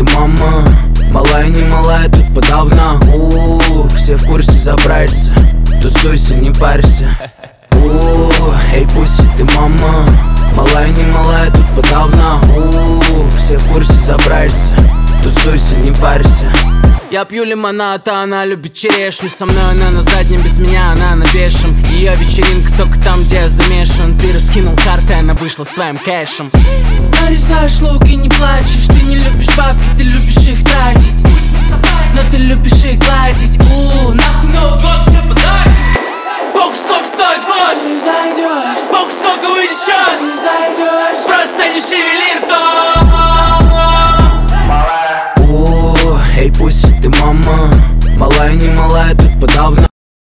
ты мама. Малая, не малая, тут подавно. У, все в курсе забрайся. Тусуйся, не парься. У, эй, пусть ты мама. Малая, не малая, тут подавно. У, все в курсе забрайся. Тусуйся, не парься. Я пью лимонад, а она любит черешню. Со мной она на заднем, без меня она на бешем. Ее вечеринка только там, где я замешан. Ты раскинул карты, она вышла с твоим кэшем. Нарисаешь лук и не плачешь дочь вновь Не зайдешь Бог сколько выйдет сейчас Не зайдешь Просто не шевели ртом Эй, пусть ты мама. Малая, не малая, тут подавно.